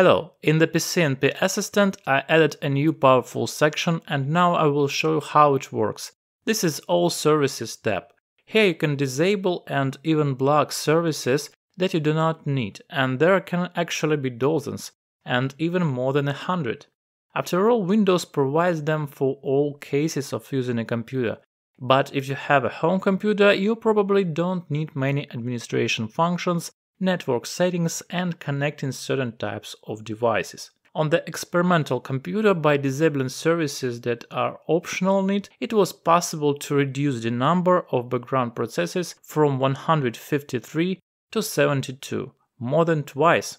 Hello, in the PCNP Assistant I added a new powerful section and now I will show you how it works. This is All Services tab. Here you can disable and even block services that you do not need and there can actually be dozens and even more than a hundred. After all, Windows provides them for all cases of using a computer. But if you have a home computer, you probably don't need many administration functions network settings, and connecting certain types of devices. On the experimental computer, by disabling services that are optional on it, it was possible to reduce the number of background processes from 153 to 72, more than twice.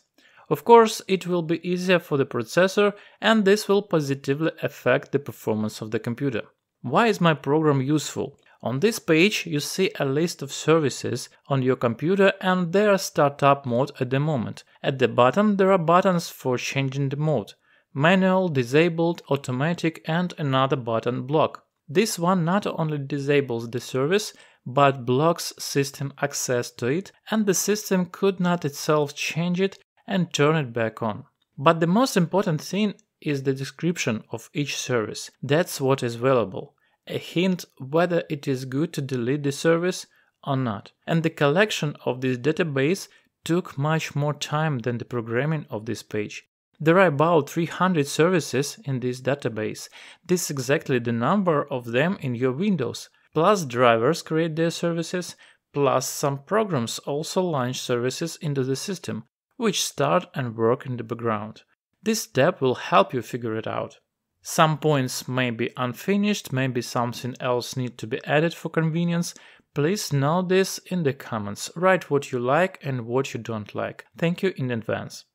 Of course, it will be easier for the processor and this will positively affect the performance of the computer. Why is my program useful? On this page, you see a list of services on your computer and their startup mode at the moment. At the bottom, there are buttons for changing the mode manual, disabled, automatic, and another button block. This one not only disables the service, but blocks system access to it, and the system could not itself change it and turn it back on. But the most important thing is the description of each service. That's what is valuable a hint whether it is good to delete the service or not. And the collection of this database took much more time than the programming of this page. There are about 300 services in this database. This is exactly the number of them in your Windows. Plus drivers create their services, plus some programs also launch services into the system, which start and work in the background. This step will help you figure it out. Some points may be unfinished, maybe something else need to be added for convenience. Please note this in the comments. Write what you like and what you don't like. Thank you in advance.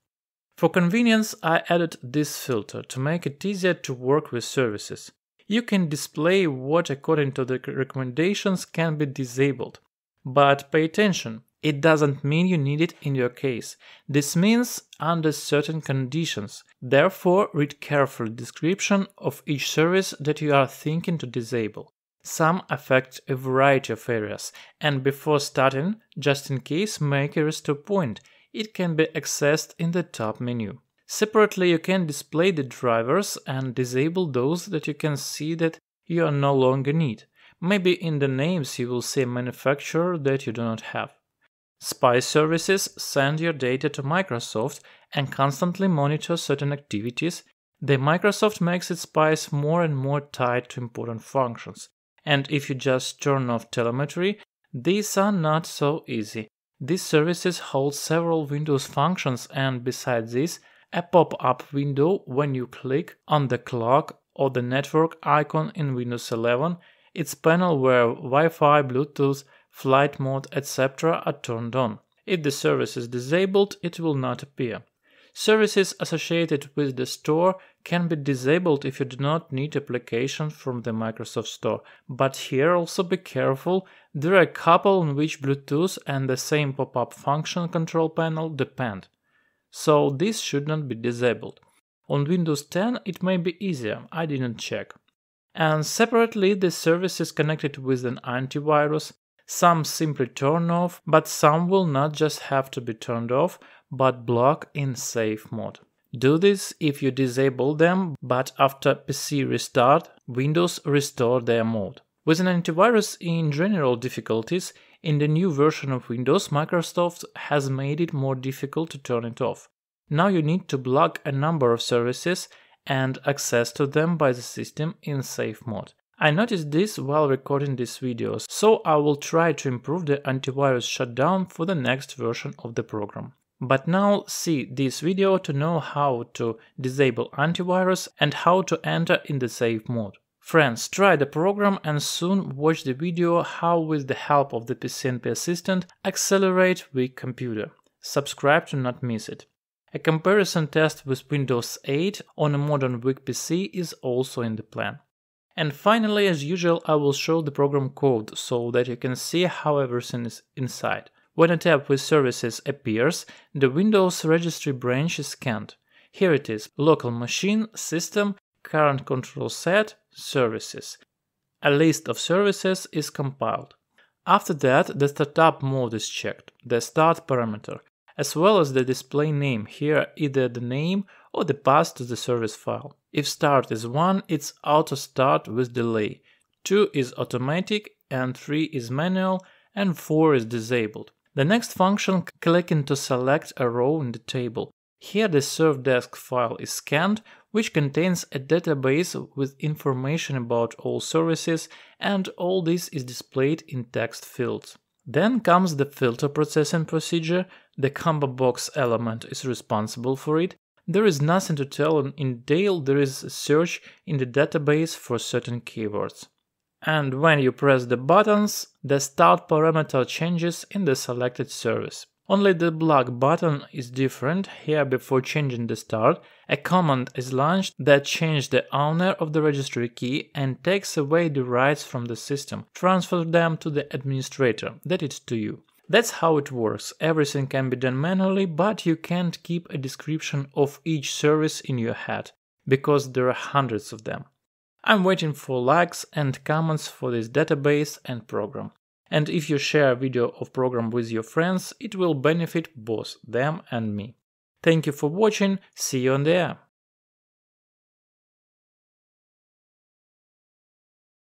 For convenience, I added this filter to make it easier to work with services. You can display what according to the recommendations can be disabled. But pay attention, it doesn't mean you need it in your case. This means under certain conditions. Therefore, read carefully description of each service that you are thinking to disable. Some affect a variety of areas, and before starting, just in case, make a restore point. It can be accessed in the top menu. Separately, you can display the drivers and disable those that you can see that you are no longer need. Maybe in the names you will see manufacturer that you do not have. Spy services send your data to Microsoft and constantly monitor certain activities. The Microsoft makes its spies more and more tied to important functions. And if you just turn off telemetry, these are not so easy. These services hold several Windows functions and besides this, a pop-up window when you click on the clock or the network icon in Windows 11, its panel where Wi-Fi, Bluetooth, flight mode, etc. are turned on. If the service is disabled, it will not appear. Services associated with the store can be disabled if you do not need application from the Microsoft Store, but here also be careful, there are a couple on which Bluetooth and the same pop-up function control panel depend. So this should not be disabled. On Windows 10 it may be easier, I didn't check. And separately the services connected with an antivirus some simply turn off, but some will not just have to be turned off, but block in safe mode. Do this if you disable them, but after PC restart, Windows restore their mode. With an antivirus in general difficulties, in the new version of Windows, Microsoft has made it more difficult to turn it off. Now you need to block a number of services and access to them by the system in safe mode. I noticed this while recording this video, so I will try to improve the antivirus shutdown for the next version of the program. But now see this video to know how to disable antivirus and how to enter in the safe mode. Friends, try the program and soon watch the video how with the help of the PCNP Assistant accelerate weak computer. Subscribe to not miss it. A comparison test with Windows 8 on a modern weak PC is also in the plan. And finally, as usual, I will show the program code so that you can see how everything is inside. When a tab with services appears, the Windows registry branch is scanned. Here it is, local machine, system, current control set, services. A list of services is compiled. After that, the startup mode is checked, the start parameter, as well as the display name, here either the name or the path to the service file. If start is 1, it's auto start with delay, 2 is automatic, and 3 is manual, and 4 is disabled. The next function, clicking to select a row in the table. Here the servdesk file is scanned, which contains a database with information about all services, and all this is displayed in text fields. Then comes the filter processing procedure, the combo box element is responsible for it. There is nothing to tell in detail, there is a search in the database for certain keywords. And when you press the buttons, the start parameter changes in the selected service. Only the black button is different, here before changing the start, a command is launched that changes the owner of the registry key and takes away the rights from the system, transfer them to the administrator, that is to you. That's how it works, everything can be done manually, but you can't keep a description of each service in your head, because there are hundreds of them. I'm waiting for likes and comments for this database and program. And if you share a video of program with your friends, it will benefit both them and me. Thank you for watching, see you on the air!